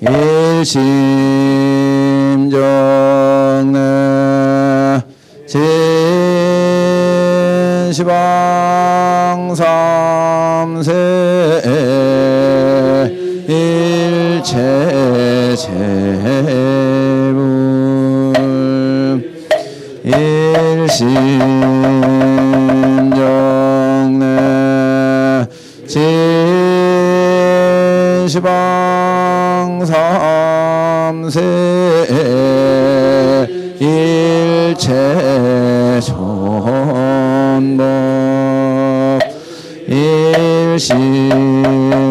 일심정내 진시방 心。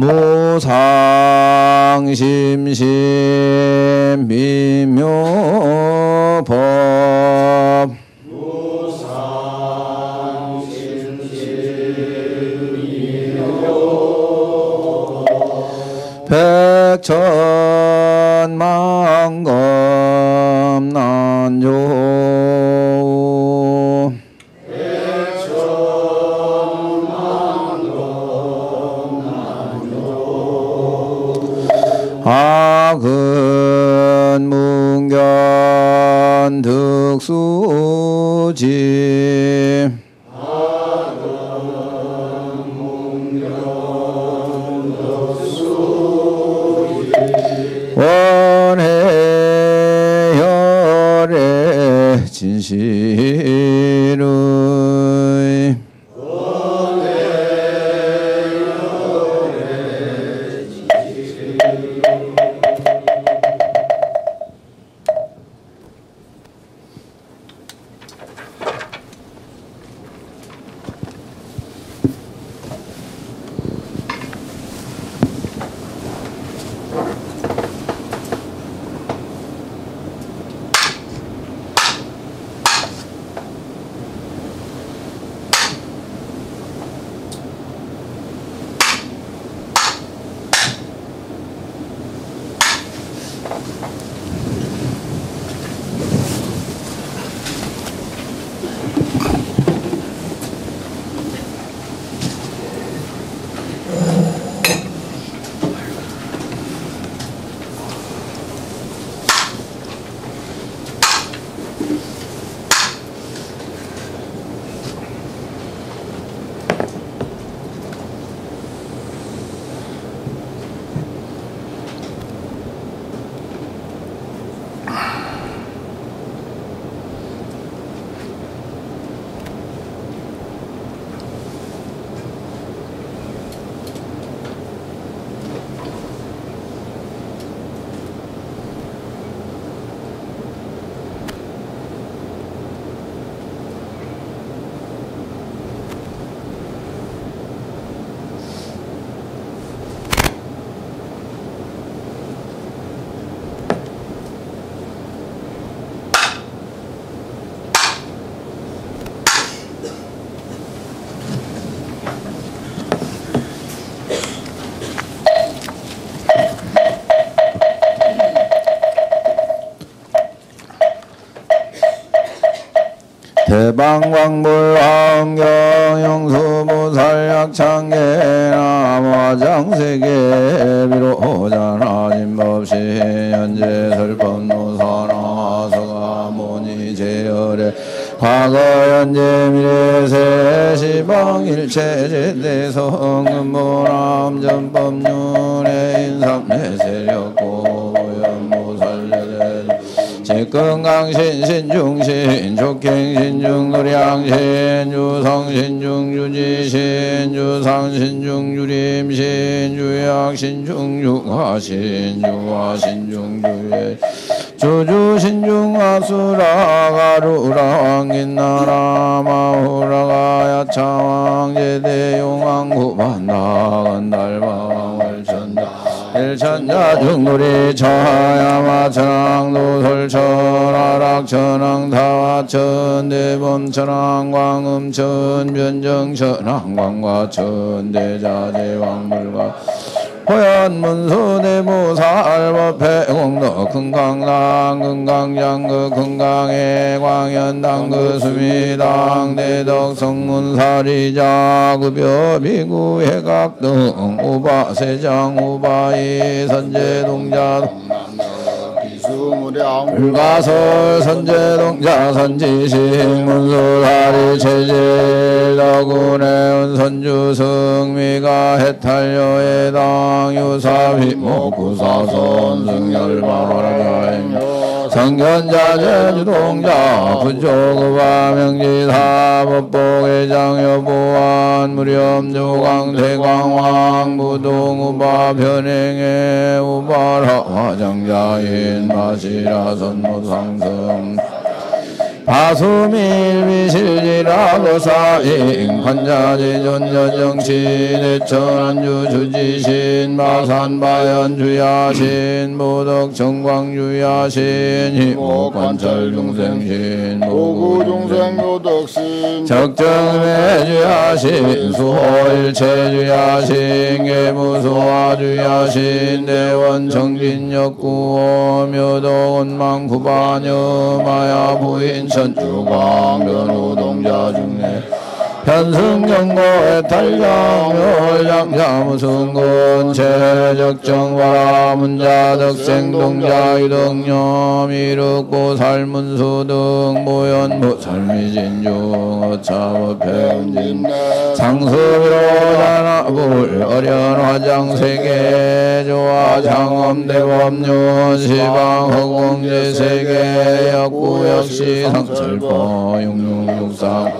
무상심심 미묘법. 백천만 덕수지. 원해 열애 진실. 대방광불 환경 영수보살 약창계나 마장세계 비로자나 진법시 현재 설법노사나 서가모니 제열에 과거 현재 미래 세시방 일체 제대 성금보람 전법륜 건강신 신중신 족행신 중 노량신 유성신 중 유지신 유상신 중 유림신 유약신 중 유화신 유화신 중 유예 주주신 중 아수라 가루라 왕긴나라 마후라가 야차왕 천자 중놀이 천하야마 천왕 노설천 아락천왕 다와 천 대범 천왕 광음 천 변정 천왕 광과 천 대자재 왕물과 호연문수대보살법회 공덕 금강당 금강장그 금강의 광연당 그 수미당 대덕 성문사리자 급여 비구 해각 등 우바세장 우바이 선제동자 불가설 선제동자 선지식 문수사리 체질 더군의 선주 승미가 해탈려의 당 유사비 목구사선 승열바라자임 성견자 제주동자 부조급화 명지사 법복회장 여보안 무렴조강 대광왕 부동우바 변행해 우바라 화장자인 마시라 선무상승 바수밀비실지라고 사잉 환자지존여정치 대천안주 주지신 마산바연주야신 모덕정광주야신 희목관철중생신 오구중생 요덕신 적정매주야신 수호일체주야신 계무소화주야신 대원정진역구호 묘도원망 구반여 마야 부인 천주광 변우동자 중에 편승경고의 탈장묘 양자무승군 최적정화 문자덕생동자 유덕념 이륵고 살문수 등 모연부 설미진중 어차법행진 상수비로자나불 어련화장세계 조화 장엄대법륜 시방허공제세계 역구역시 상철법 육육육상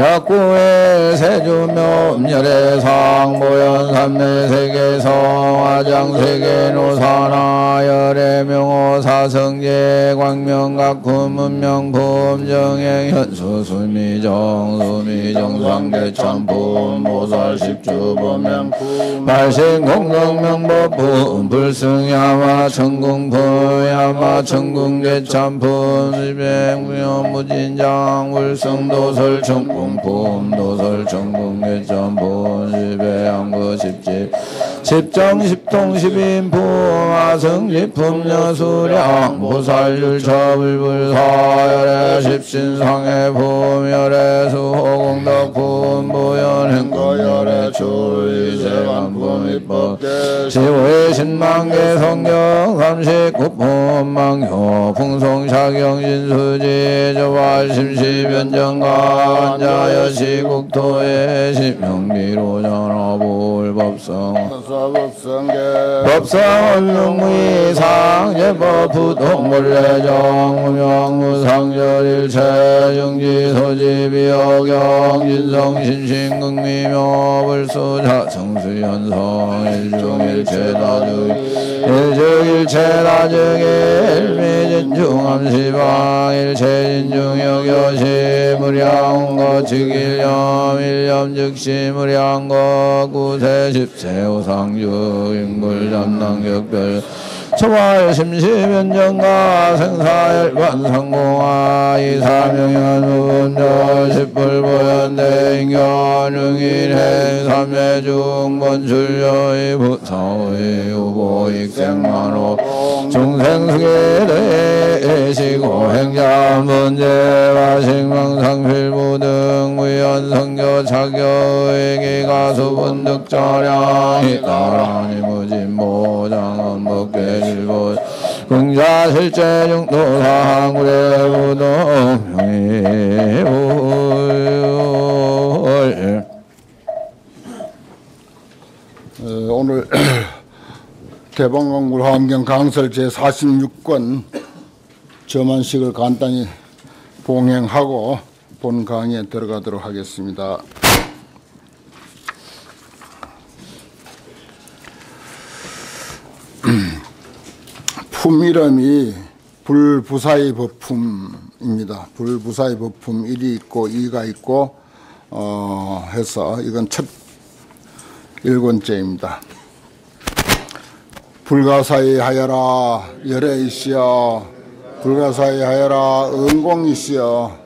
약구의 세주묘멸의 상보연 삼내세계성 화장세계 노사나 열의 명호 사성제 광명각품 문명품 정행 현수 수미정 수미정 상대참품 보살십주범명 발생공덕명법품 불승야마 천궁품 야마 천궁계참품 지백무연무진장 불승도설 천궁 품 도설 천궁계참품 지배양거 십집 십정 십통 여수량 보살율 처불불사열의 십신상의 품열의 수호공덕품 보현행거열의 출이세간품 입법 시호의 신망계 성경 삼십구품 망효 풍성샤경신수지 저발심시변정가 한자여시국토의 심명비로 전화불법성. 사법성계. 법상원능무이상 예법부동물례정 무명무상절일체 정지소지비어경 진성신신극미묘 불수자 성수연성 일중일체다주 일주일체다주일미진중암시방 일체진중여교시 무량거 즉일념 일념 즉시 무량거 구세 십세 우상주 인불잠당격별 초발 상공하 이사명연 운절 십불보연대 인견응일행 삼매중본출여의 부사의 우보익생만호 중생승의 대시 이고 행자 문제와 식망상필부 등 무연성교 차교에게 가수분 득자량이 따라니 무진 보장은 법계 질보 긍자 실제 중도 상구례 부동 명의 어, 오늘 대방광굴 환경 강설 제 46권 점안식을 간단히 봉행하고 본 강의에 들어가도록 하겠습니다. 품 이름이 불부사의 법품입니다. 불부사의 법품 1이 있고 2가 있고 어, 해서 이건 첫 일권째입니다. 불가사의 하여라 열애이시여. 불가사의 하여라 은공이시여.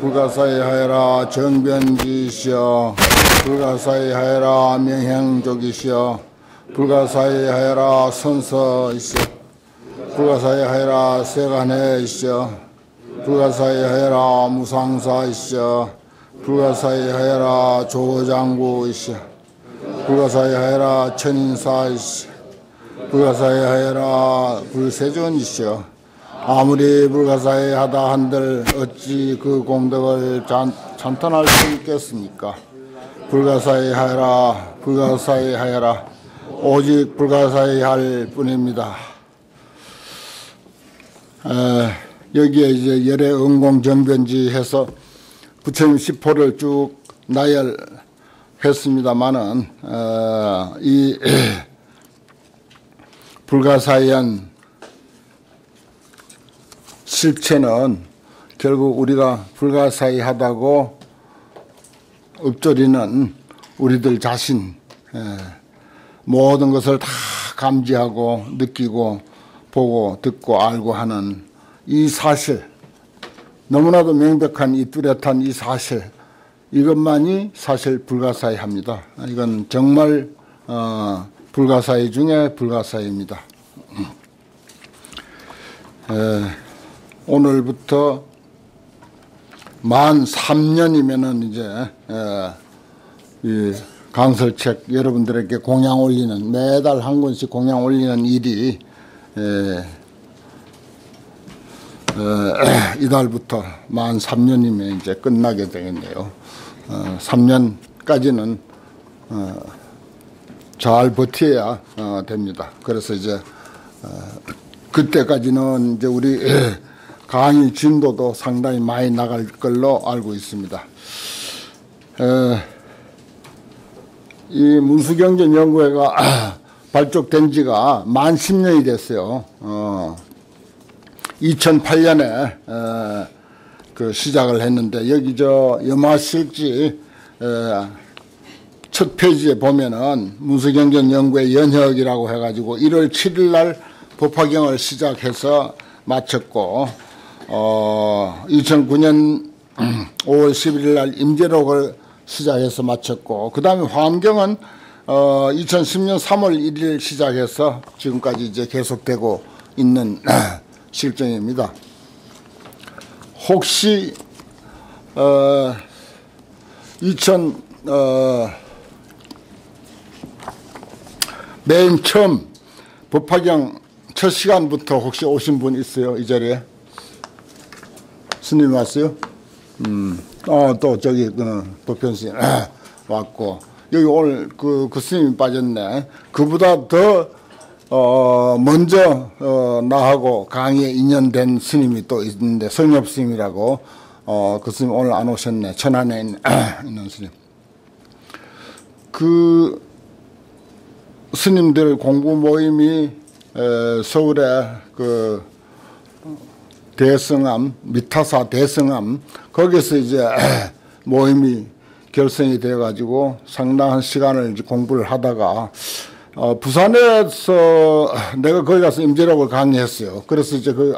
불가사의 하여라 정변지시여. 불가사의 하여라 명행족이시여. 불가사의 하여라 선서이시여 불가사의 하여라 세간해이시여 불가사의 하여라 무상사이시여 불가사의 하여라 조장구이시여 불가사의 하여라 천인사이시여 불가사의 하여라 불세존이시여 아무리 불가사의 하다 한들 어찌 그 공덕을 잔, 찬탄할 수 있겠습니까? 불가사의 하여라 불가사의 하여라. 오직 불가사의 할 뿐입니다 에, 여기에 이제 열애 응공 정변지 해서 부처님 시포를 쭉 나열했습니다마는 어, 이 불가사의한 실체는 결국 우리가 불가사의하다고 읊조리는 우리들 자신 에, 모든 것을 다 감지하고 느끼고 보고 듣고 알고 하는 이 사실 너무나도 명백한 이 뚜렷한 이 사실 이것만이 사실 불가사의합니다. 이건 정말 어, 불가사의 중에 불가사의입니다. 에, 오늘부터 만 3년이면은 이제 에, 이 강설책 여러분들에게 공양 올리는 매달 한 권씩 공양 올리는 일이 에, 에, 이달부터 만 3년이면 이제 끝나게 되겠네요. 어, 3년까지는 어, 잘 버텨야 어, 됩니다. 그래서 이제 어, 그때까지는 이제 우리 강의 진도도 상당히 많이 나갈 걸로 알고 있습니다. 에, 이 문수경전연구회가 발족된 지가 만 10년이 됐어요. 어, 2008년에 에, 그 시작을 했는데 여기 저 염화실지 에, 첫 페이지에 보면은 문수경전 연구의 연혁이라고 해가지고 1월 7일 날 법화경을 시작해서 마쳤고 어 2009년 5월 11일 날 임재록을 시작해서 마쳤고 그 다음에 환경은 어 2010년 3월 1일 시작해서 지금까지 이제 계속되고 있는 실정입니다. 혹시 어 2000, 어, 맨 처음 법화경 첫 시간부터 혹시 오신 분 있어요? 이 자리에? 스님 왔어요? 음, 어, 또 저기, 그, 도편 스님 왔고, 여기 오늘 그, 그 스님이 빠졌네. 그보다 더, 어, 먼저, 어, 나하고 강의에 인연된 스님이 또 있는데, 성엽 스님이라고, 어, 그 스님 오늘 안 오셨네. 천안에 있는, 스님. 그, 스님들 공부 모임이 에, 서울에 그 대성암 미타사 대성암 거기서 이제 모임이 결성이 되어 가지고 상당한 시간을 이제 공부를 하다가 어, 부산에서 내가 거기 가서 임재록을 강의했어요. 그래서 이제 그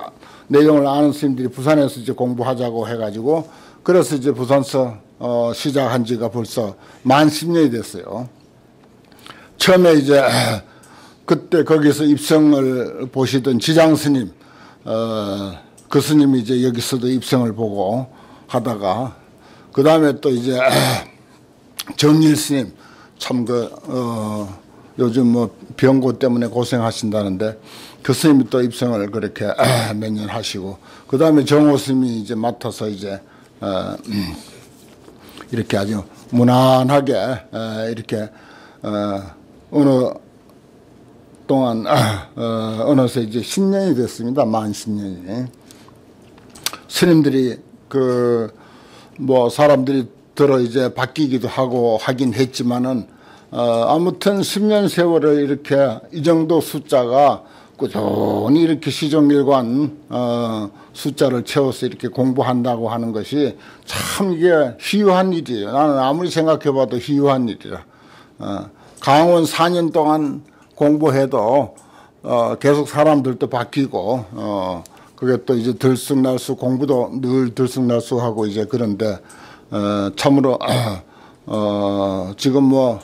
내용을 아는 스님들이 부산에서 이제 공부하자고 해가지고 그래서 이제 부산서 어, 시작한 지가 벌써 만 10년이 됐어요. 처음에 이제 그때 거기서 입성을 보시던 지장 스님 어, 그 스님이 이제 여기서도 입성을 보고 하다가 그 다음에 또 이제 정일 스님 참그 어, 요즘 뭐 병고 때문에 고생하신다는데 그 스님이 또 입성을 그렇게 몇 년 하시고 그 다음에 정호 스님이 이제 맡아서 이제 어, 음, 이렇게 아주 무난하게 어, 이렇게 어, 어느 동안 어, 어느새 이제 10년이 됐습니다. 만 10년이. 스님들이 그 뭐 사람들이 들어 이제 바뀌기도 하고 하긴 했지만은 어, 아무튼 10년 세월을 이렇게 이 정도 숫자가 꾸준히 이렇게 시종일관 어, 숫자를 채워서 이렇게 공부한다고 하는 것이 참 이게 희유한 일이에요. 나는 아무리 생각해봐도 희유한 일이라. 어, 강원 4년 동안 공부해도 어, 계속 사람들도 바뀌고 어, 그게 또 이제 들쑥날쑥 공부도 늘 들쑥날쑥하고 이제 그런데 어, 참으로 어, 지금 뭐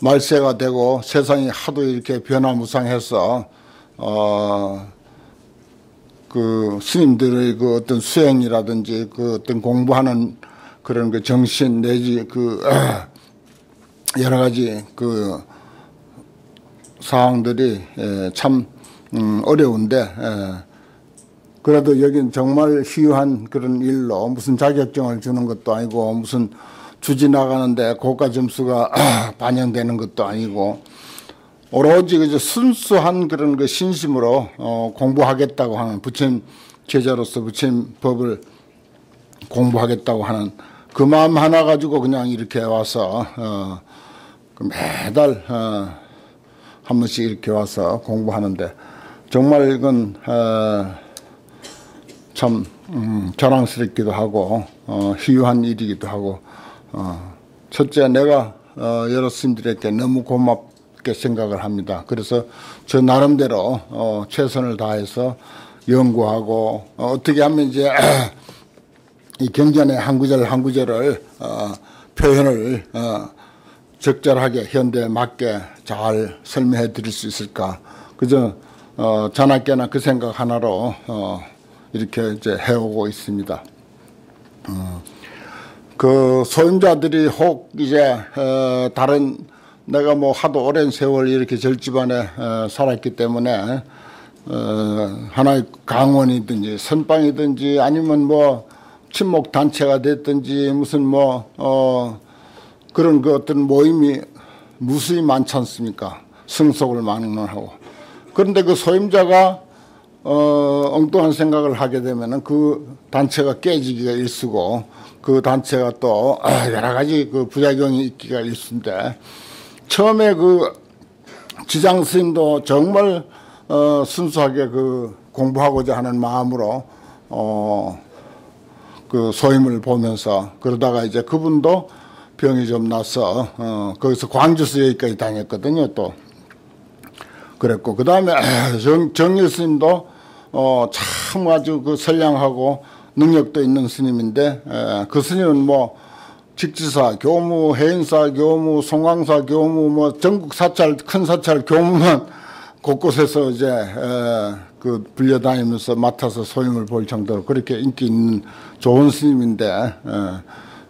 말세가 되고 세상이 하도 이렇게 변화무쌍해서 어, 그 스님들의 그 어떤 수행이라든지 그 어떤 공부하는 그런 그 정신 내지 그 여러 가지 그 사항들이 예, 참 음, 어려운데 예, 그래도 여긴 정말 희유한 그런 일로 무슨 자격증을 주는 것도 아니고 무슨 주지 나가는데 고가 점수가 반영되는 것도 아니고 오로지 그저 순수한 그런 그 신심으로 어, 공부하겠다고 하는 부처님 제자로서 부처님 법을 공부하겠다고 하는 그 마음 하나 가지고 그냥 이렇게 와서 어, 그 매달 어, 한 번씩 이렇게 와서 공부하는데 정말 이건 어, 참 음, 자랑스럽기도 하고 어, 희유한 일이기도 하고 어, 첫째 내가 어, 여러 스님들에게 너무 고맙게 생각을 합니다. 그래서 저 나름대로 어, 최선을 다해서 연구하고 어, 어떻게 하면 이제 이 경전의 한 구절 한 구절을 어, 표현을 어, 적절하게 현대에 맞게 잘 설명해 드릴 수 있을까. 그저 어, 자나깨나 그 생각 하나로 어, 이렇게 이제 해오고 있습니다. 어, 그 소임자들이 혹 이제 어, 다른 내가 뭐 하도 오랜 세월 이렇게 절집안에 어, 살았기 때문에 어, 하나의 강원이든지 선방이든지 아니면 뭐 친목 단체가 됐든지 무슨 뭐 어, 그런 그 어떤 모임이 무수히 많지 않습니까? 승속을 막론하고 그런데 그 소임자가 어, 엉뚱한 생각을 하게 되면은 그 단체가 깨지기가 일수고 그 단체가 또 여러 가지 그 부작용이 있기가 일수인데 처음에 그 지장 스님도 정말 어, 순수하게 그 공부하고자 하는 마음으로 어, 그 소임을 보면서 그러다가 이제 그분도 병이 좀 나서 어, 거기서 광주서 여기까지 다녔거든요 또. 그랬고 그 다음에 정일 스님도 어, 참 아주 그 선량하고 능력도 있는 스님인데 에, 그 스님은 뭐 직지사, 교무, 해인사, 교무, 송광사, 교무, 뭐 전국 사찰, 큰 사찰 교무만 곳곳에서 이제 에, 그 불려다니면서 맡아서 소임을 볼 정도로 그렇게 인기 있는 좋은 스님인데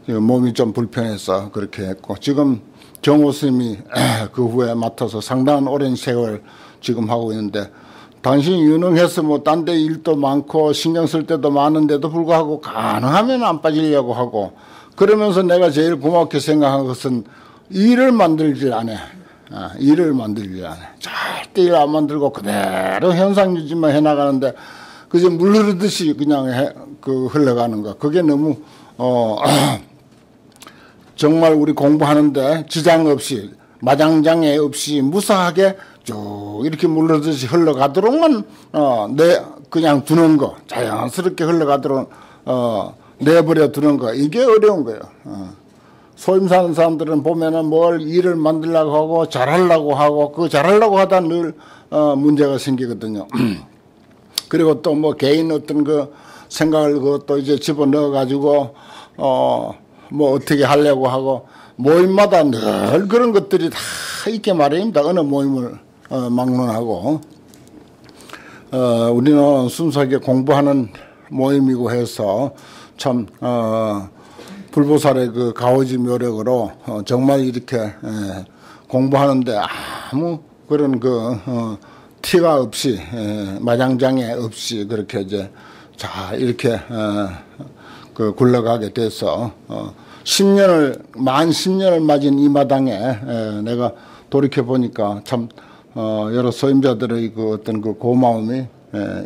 에, 몸이 좀 불편해서 그렇게 했고 지금 정호 스님이 그 후에 맡아서 상당한 오랜 세월 지금 하고 있는데 당신이 유능해서 뭐 딴 데 일도 많고 신경 쓸 때도 많은데도 불구하고 가능하면 안 빠지려고 하고 그러면서 내가 제일 고맙게 생각한 것은 일을 만들질 않아. 아, 일을 만들질 않아. 절대 일 안 만들고 그대로 현상 유지만 해나가는데 그저 물 흐르듯이 그냥 해, 그 흘러가는 거. 그게 너무 어 정말 우리 공부하는데 지장 없이 마장장애 없이 무사하게 쭉 이렇게 물러듯이 흘러가도록만 어, 내 그냥 두는 거 자연스럽게 흘러가도록 어, 내버려 두는 거 이게 어려운 거예요. 어. 소임 사는 사람들은 보면은 뭘 일을 만들려고 하고 잘하려고 하고 그 잘하려고 하다 늘 어, 문제가 생기거든요. 그리고 또 뭐 개인 어떤 그 생각을 그것도 이제 집어 넣어 가지고 어 뭐 어떻게 하려고 하고 모임마다 늘 그런 것들이 다 있게 말입니다. 어느 모임을 어, 막론하고 어, 우리는 순수하게 공부하는 모임이고 해서 참 어, 불보살의 그 가오지 묘력으로 어, 정말 이렇게 에, 공부하는데 아무 그런 그 어, 티가 없이 에, 마장장애 없이 그렇게 이제 자 이렇게 어, 그 굴러가게 돼서 어, 10년을 만 10년을 맞은 이 마당에 에, 내가 돌이켜 보니까 참 어, 여러 소임자들의 그 어떤 그 고마움이 에,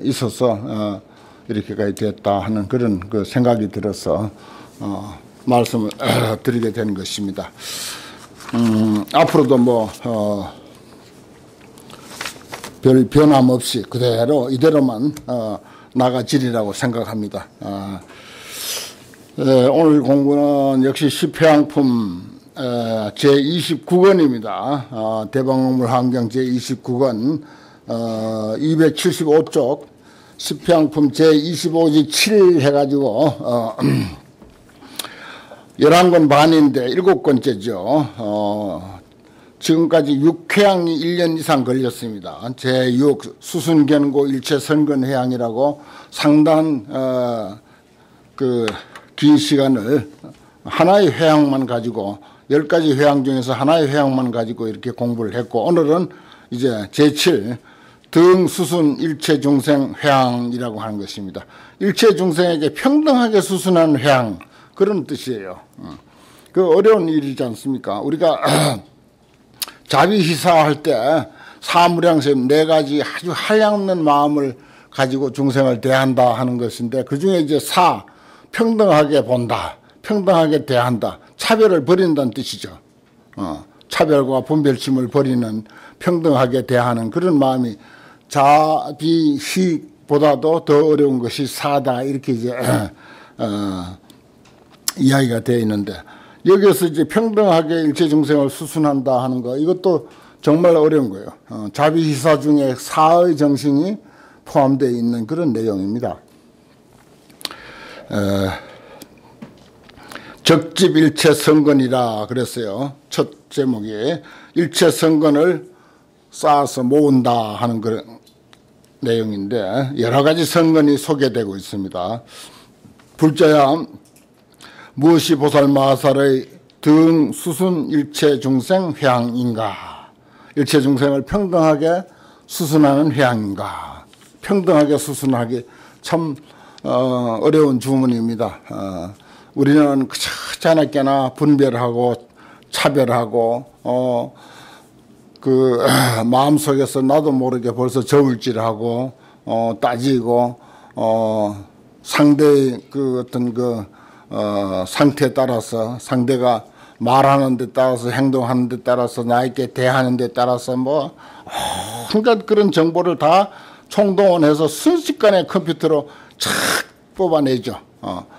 있어서 어, 이렇게까지 됐다 하는 그런 그 생각이 들어서 어, 말씀을 드리게 된 것입니다. 음, 앞으로도 뭐 어, 별 변함 없이 그대로 이대로만 어, 나가지리라고 생각합니다. 아, 예, 오늘 공부는 역시 시패양품 제29권입니다. 어, 대방문물 환경 제29권 어, 275쪽 시평품 제25지 7 해가지고 어, 11권 반인데 7권째죠. 어, 지금까지 6회항이 1년 이상 걸렸습니다. 제6 수순견고 일체 선근회항이라고 상당한 어, 그긴 시간을 하나의 회항만 가지고 열 가지 회항 중에서 하나의 회항만 가지고 이렇게 공부를 했고 오늘은 이제 제7 등수순 일체 중생 회항이라고 하는 것입니다. 일체 중생에게 평등하게 수순하는 회항 그런 뜻이에요. 어. 그 어려운 일이지 않습니까? 우리가 자비희사할 때 사무량심 네 가지 아주 한량없는 마음을 가지고 중생을 대한다 하는 것인데 그 중에 이제 사 평등하게 본다, 평등하게 대한다, 차별을 버린다는 뜻이죠. 어, 차별과 분별심을 버리는 평등하게 대하는 그런 마음이 자비희보다도 더 어려운 것이 사다 이렇게 이제 어, 이야기가 되어 있는데 여기서 이제 평등하게 일체 중생을 수순한다 하는 거 이것도 정말 어려운 거예요. 어, 자비희사 중에 사의 정신이 포함되어 있는 그런 내용입니다. 어, 적집 일체 선건이라 그랬어요. 첫 제목이 일체 선건을 쌓아서 모은다 하는 그런 내용인데 여러 가지 선건이 소개되고 있습니다. 불자야 무엇이 보살 마살의 등 수순 일체 중생 회항인가? 일체 중생을 평등하게 수순하는 회항인가? 평등하게 수순하기 참 어, 어려운 주문입니다. 어, 우리는 그저 자나깨나 분별하고 차별하고 어, 그 마음속에서 나도 모르게 벌써 저울질하고 어, 따지고 어, 상대의 그 어떤 그 어, 상태에 따라서 상대가 말하는 데 따라서 행동하는 데 따라서 나에게 대하는 데 따라서 뭐 온갖 그런 정보를 다 총동원해서 순식간에 컴퓨터로 착 뽑아내죠. 어.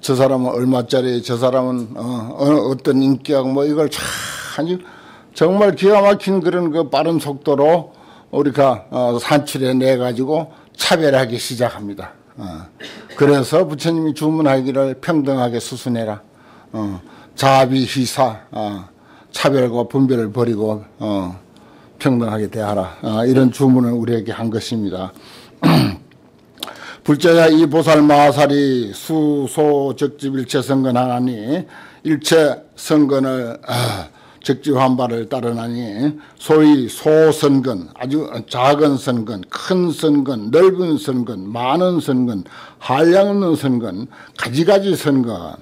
저 사람은 얼마짜리, 저 사람은 어, 어, 떤 인격, 뭐 이걸 참 정말 기가 막힌 그런 그 빠른 속도로 우리가 어, 산출해 내 가지고 차별하기 시작합니다. 어. 그래서 부처님이 주문하기를 평등하게 수순해라. 어. 자비 희사 어. 차별과 분별을 버리고 어. 평등하게 대하라. 어, 이런 주문을 우리에게 한 것입니다. 불자야 이 보살 마살이 수소 적집 일체 선건하나니 일체 선건을 아, 적지 환발을 따르나니 소위 소선건 아주 작은 선건 큰 선건 넓은 선건 많은 선건 한량 없는 선건 가지가지 선건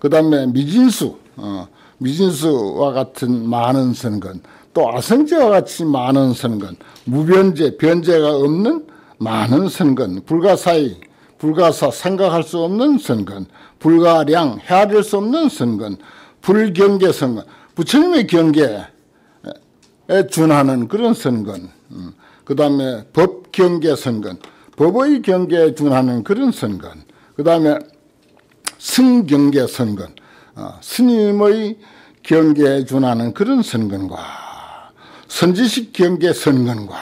그 다음에 미진수 어, 미진수와 같은 많은 선건 또 아성제와 같이 많은 선건 무변제 변제가 없는 많은 선건, 불가사의, 불가사 생각할 수 없는 선건, 불가량 헤아릴 수 없는 선건, 불경계 선건, 부처님의 경계에 준하는 그런 선건, 음. 그 다음에 법경계 선건, 법의 경계에 준하는 그런 선건, 그 다음에 승경계 선건, 어, 스님의 경계에 준하는 그런 선건과 선지식 경계 선건과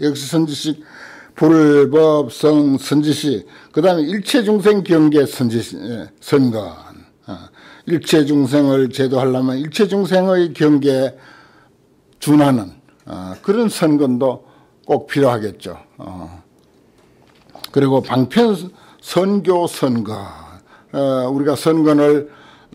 역시 선지식 불법성 선지시 그 다음에 일체중생 경계 선지시 예, 선건 어, 일체중생을 제도하려면 일체중생의 경계에 준하는 어, 그런 선건도 꼭 필요하겠죠. 어, 그리고 방편 선교 어, 우리가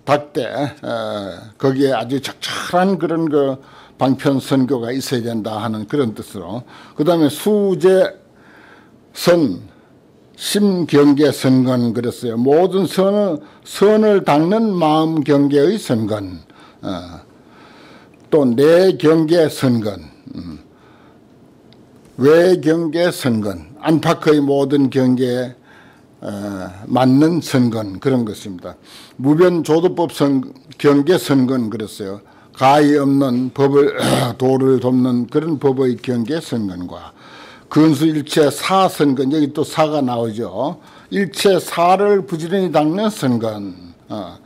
닥때 어, 거기에 아주 적절한 그런 그 방편 선교가 있어야 된다 하는 그런 뜻으로. 그 다음에 수제 선 심경계 선건 그랬어요. 모든 선을 선을 닦는 마음 경계의 선건 어, 또내 경계 선건 음. 외 경계 선건 안팎의 모든 경계에 어, 맞는 선건 그런 것입니다. 무변조도법 선, 경계 선건 그랬어요. 가히 없는 법을 도를 돕는 그런 법의 경계 선건과 근수 일체 사 선건 여기 또 사가 나오죠. 일체 사를 부지런히 닦는 선건 어,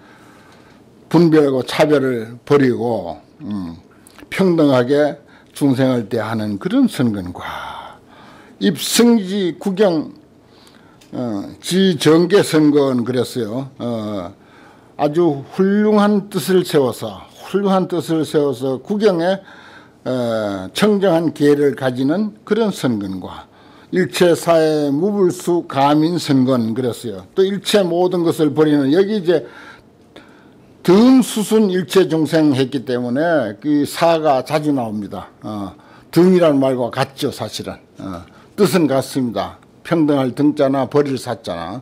분별하고 차별을 버리고 음, 평등하게 중생을 대하는 그런 선건과 입승지 구경 어, 지정계 선건 그랬어요. 어, 아주 훌륭한 뜻을 세워서 훌륭한 뜻을 세워서 구경에 어, 청정한 기회를 가지는 그런 선건과 일체 사회 무불수 가민 선건 그랬어요. 또 일체 모든 것을 버리는 여기 이제 등수순 일체 중생 했기 때문에 그 사가 자주 나옵니다. 어, 등이라는 말과 같죠, 사실은. 어, 뜻은 같습니다. 평등할 등자나 버릴 사자나.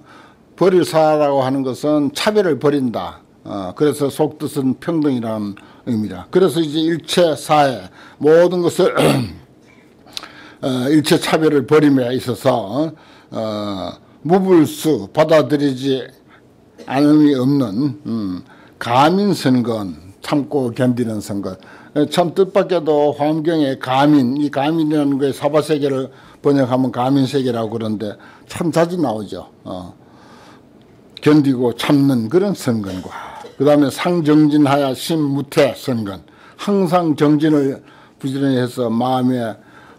버릴 사라고 하는 것은 차별을 버린다. 어, 그래서 속뜻은 평등이라는 의미다. 그래서 이제 일체 사회 모든 것을 어, 일체 차별을 버림에 있어서 어, 무불수 받아들이지 않음이 없는 음, 가민 선건 참고 견디는 선건 어, 참 뜻밖에도 환경에 가민 이 가민이라는 거에 사바 세계를 번역하면 가민 세계라고 그러는데 참 자주 나오죠. 어. 견디고 참는 그런 선건과 그 다음에 상정진하야 심무태 선건 항상 정진을 부지런히 해서 마음에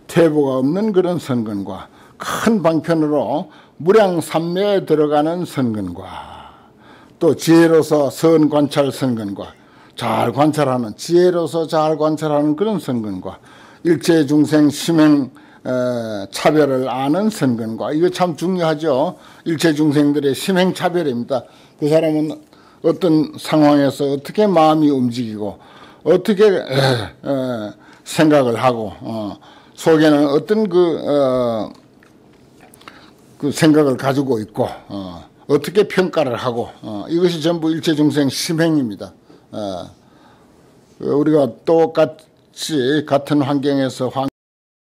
퇴보가 없는 그런 선건과 큰 방편으로 무량 삼매에 들어가는 선건과 또 지혜로서 선 관찰 선건과 잘 관찰하는 지혜로서 잘 관찰하는 그런 선건과 일체 중생 심행 에, 차별을 아는 선건과 이거 참 중요하죠. 일체 중생들의 심행 차별입니다. 그 사람은 어떤 상황에서 어떻게 마음이 움직이고 어떻게 에, 에, 생각을 하고 어, 속에는 어떤 그, 어, 그 생각을 가지고 있고 어, 어떻게 평가를 하고 어, 이것이 전부 일체 중생 심행입니다. 어, 우리가 똑같이 같은 환경에서 환